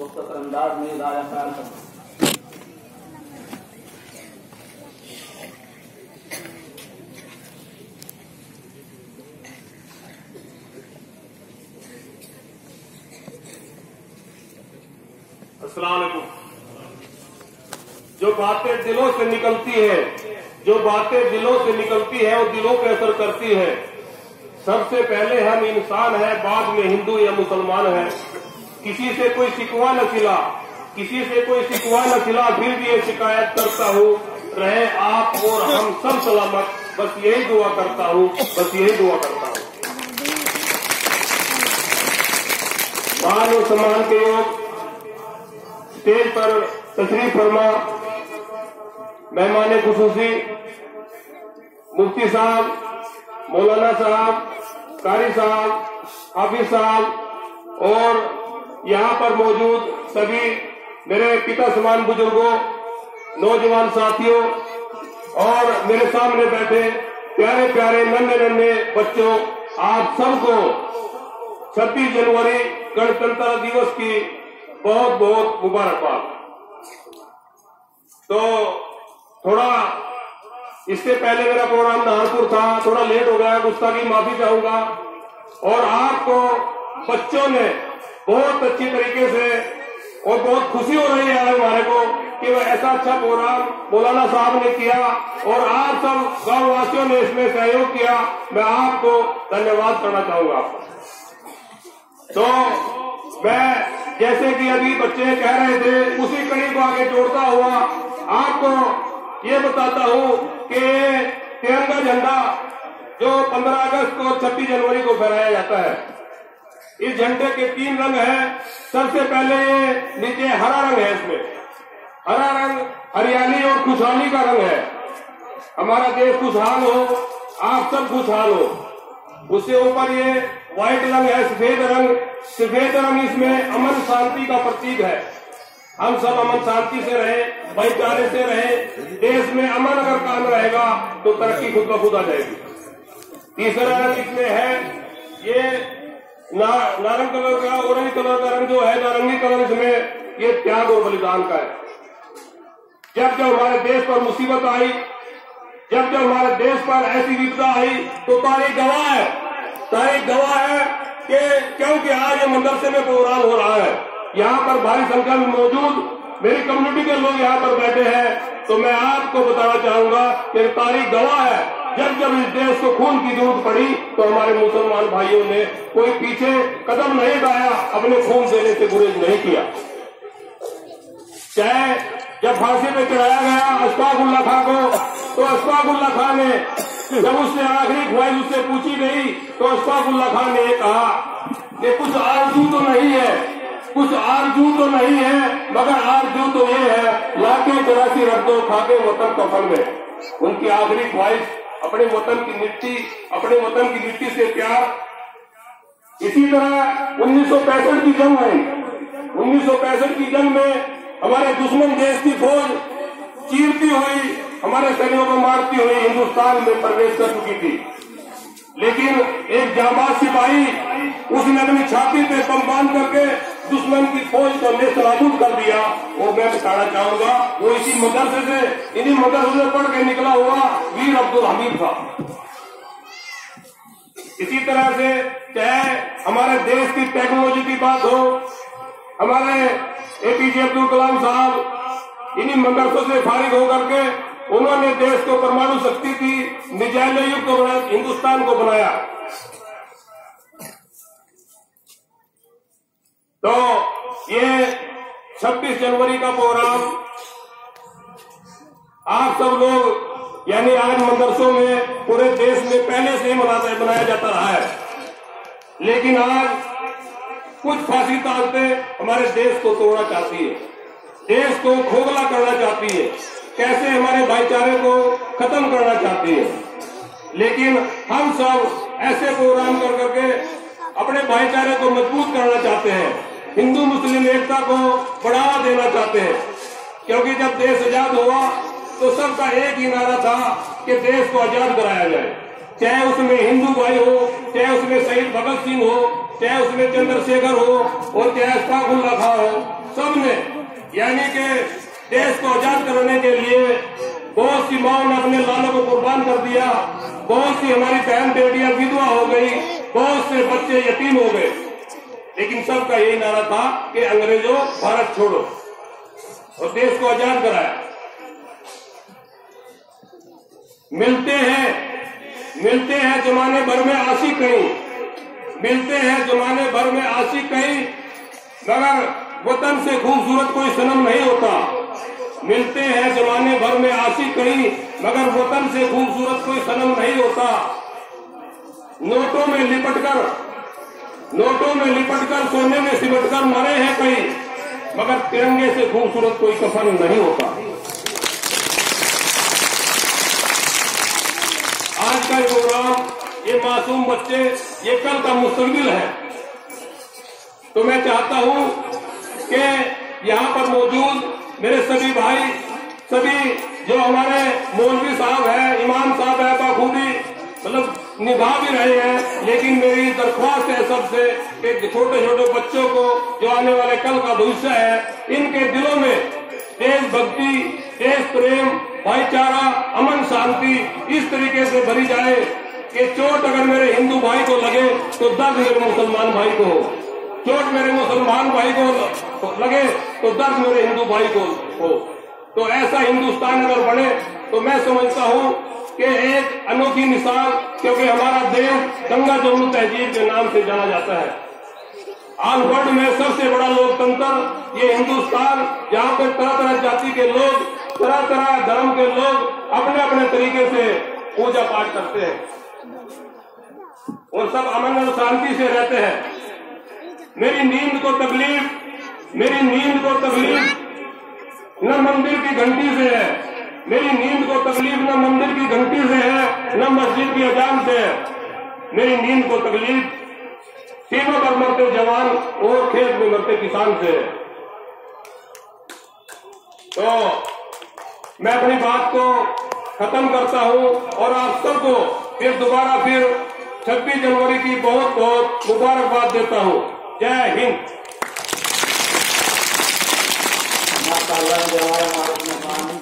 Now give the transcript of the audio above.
मुख्तर अंदाज में जो बातें दिलों से निकलती है, जो बातें दिलों से निकलती है, वो दिलों पे असर करती है। सबसे पहले हम इंसान है, बाद में हिंदू या मुसलमान है। किसी से कोई शिकवा न सिला किसी से कोई शिकवा न सिला फिर भी ये शिकायत करता हूँ, रहे आप और हम सब सलामत। बस यही दुआ करता हूँ, बस यही दुआ करता हूँ। मान और सम्मान के योग, स्टेज पर तशरीफ़ फरमा। मेहमान खसूसी, मुफ्ती साहब, मौलाना साहब, कारी साहब, हाफिज साहब और यहाँ पर मौजूद सभी मेरे पिता समान बुज़ुर्गों, नौजवान साथियों और मेरे सामने बैठे प्यारे प्यारे नन्हे नन्हे बच्चों, आप सबको 26 जनवरी गणतंत्र दिवस की बहुत बहुत मुबारकबाद। तो थोड़ा इससे पहले मेरा प्रोग्राम नाहरपुर था, थोड़ा लेट हो गया गुस्सा की माफ़ी चाहूँगा और आपको बच्चों ने बहुत अच्छी तरीके से और बहुत खुशी हो रही है हमारे को कि वह ऐसा अच्छा प्रोग्राम मौलाना साहब ने किया और आप सब गाँव वासियों ने इसमें सहयोग किया। मैं आपको धन्यवाद करना चाहूँगा। तो मैं जैसे कि अभी बच्चे कह रहे थे, उसी कड़ी को आगे जोड़ता हुआ आपको ये बताता हूँ कि तिरंगा झंडा जो 15 अगस्त को 26 जनवरी को फहराया जाता है। इस झंडे के तीन रंग हैं। सबसे पहले ये नीचे हरा रंग है इसमें। हरा रंग हरियाली और खुशहाली का रंग है। हमारा देश खुशहाल हो, आप सब खुशहाल हो। उससे ऊपर ये व्हाइट रंग है, सफ़ेद रंग। सफ़ेद रंग इसमें अमन शांति का प्रतीक है। हम सब अमन शांति से रहे, भाईचारे से रहे। देश में अमन अगर काम रहेगा तो तरक्की खुद ब खुद आ जाएगी। तीसरा रंग इसमें है, ये ना, नारंग कलर का ऑरेंज कलर का रंग जो है नारंगी कलर इसमें ये त्याग और बलिदान का है। जब जब हमारे देश पर मुसीबत आई जब जब हमारे देश पर ऐसी विपदा आई तो तारीख गवाह है। तारीख गवाह है कि क्योंकि आज ये मदरसे में प्रोग्राम हो रहा है। यहाँ पर भारी संख्या में मौजूद मेरी कम्युनिटी के लोग यहाँ पर बैठे हैं। तो मैं आपको बताना चाहूँगा कि तारीख गवाह है। जब जब इस देश को खून की ज़रूरत पड़ी तो हमारे मुसलमान भाइयों ने कोई पीछे कदम नहीं बढ़ाया अपने खून देने से गुरेज नहीं किया। चाहे जब फांसी पे चढ़ाया गया अशफाकुल्ला खां को तो अशफाकुल्ला खां ने जब उसने आखिरी ख्वाहिश उससे पूछी गई तो अशफाकुल्ला खां ने कहा कि कुछ आरज़ू तो नहीं है, कुछ आरज़ू तो नहीं है, मगर आरज़ू तो ये है लाके चौरासी रख दो, खाके वतन कफन में उनकी आखिरी ख्वाहिश अपने वतन की मिट्टी अपने वतन की मिट्टी से प्यार। इसी तरह उन्नीस सौ पैंसठ की जंग हुई उन्नीस की जंग में हमारे दुश्मन देश की फौज चीरती हुई, हमारे सैनिकों को मारती हुई हिंदुस्तान में प्रवेश कर चुकी थी। लेकिन एक जाबाज सिपाही उसने अपनी छाती पे बम करके दुश्मन की फौज को नेस्तनाबूद कर दिया वो मैं बताना चाहूँगा। वो इसी मदरसे से, इन्हीं मदरसे से पढ़ के निकला हुआ वीर अब्दुल हमीद था। इसी तरह से चाहे हमारे देश की टेक्नोलॉजी की बात हो, हमारे एपीजे अब्दुल कलाम साहब इन्हीं मदरसों से फारिग होकर के उन्होंने देश को परमाणु शक्ति की मिजाइल युक्त हिंदुस्तान को बनाया। तो ये 26 जनवरी का प्रोग्राम आप सब लोग, यानी आज मदरसों में पूरे देश में पहले से ही मनाता मनाया जाता रहा है। लेकिन आज कुछ फांसी ताकते हमारे देश को तोड़ना चाहती है। देश को खोखला करना चाहती है। कैसे हमारे भाईचारे को खत्म करना चाहती है। लेकिन हम सब ऐसे प्रोग्राम कर करके अपने भाईचारे को मज़बूत करना चाहते हैं। हिंदू मुस्लिम एकता को बढ़ावा देना चाहते हैं। क्योंकि जब देश आज़ाद हुआ तो सबका एक ही नारा था कि देश को आज़ाद कराया जाए। चाहे उसमें हिंदू भाई हो, चाहे उसमें शहीद भगत सिंह हो, चाहे उसमें चंद्रशेखर हो, और चाहे अशफाकुल्ला खां हो यानी कि देश को आज़ाद कराने के लिए बहुत सी माओ ने अपने लालों को कुर्बान कर दिया। बहुत सी हमारी बहन बेटियाँ विधवा हो गई, बहुत से बच्चे यतीम हो गए। लेकिन सबका यही नारा था कि अंग्रेज़ों भारत छोड़ो और देश को आज़ाद कराया मिलते हैं मिलते हैं जमाने भर में आशी कहीं, मिलते हैं जमाने भर में आशी कहीं, मगर वतन से खूबसूरत कोई सनम नहीं होता। मिलते हैं जमाने भर में आशी कहीं, मगर वतन से खूबसूरत कोई सनम नहीं होता। नोटों में लिपट कर नोटों में लिपट कर सोने में सिमट कर मरे हैं कई मगर तिरंगे से खूबसूरत कोई कफन नहीं होता। आज का प्रोग्राम ये मासूम बच्चे, ये कल का मुस्तबिल है। तो मैं चाहता हूँ कि यहाँ पर मौजूद मेरे सभी भाई, सभी जो हमारे मौलवी साहब हैं, इमाम साहब है, बखूबी मतलब निभा भी रहे हैं, लेकिन मेरी दरख्वास्त है सबसे कि छोटे छोटे बच्चों को जो आने वाले कल का भविष्य है, इनके दिलों में देशभक्ति देश प्रेम, भाईचारा, अमन शांति इस तरीके से भरी जाए कि चोट अगर मेरे हिंदू भाई को लगे तो दर्द मेरे मुसलमान भाई को हो। चोट मेरे मुसलमान भाई को लगे तो दर्द मेरे हिंदू भाई को हो। तो ऐसा हिंदुस्तान अगर बने तो मैं समझता हूँ कि एक अनोखी मिसाल क्योंकि हमारा देश गंगा जमुन तहजीब के नाम से जाना जाता है। आज वर्ल्ड में सबसे बड़ा लोकतंत्र ये हिंदुस्तान यहाँ पे तरह तरह जाति के लोग तरह तरह धर्म के लोग अपने अपने तरीके से पूजा पाठ करते हैं। और सब अमन और शांति से रहते हैं। मेरी नींद को तकलीफ़ मेरी नींद को तकलीफ़ न मंदिर की घंटी से है। मेरी नींद को तकलीफ़ से मेरी नींद को तकलीफ़, सीमा पर मरते जवान और खेत में मरते किसान से। तो मैं अपनी बात को खत्म करता हूँ और आप सबको फिर दोबारा फिर 26 जनवरी की बहुत बहुत मुबारकबाद देता हूँ। जय हिंद। माता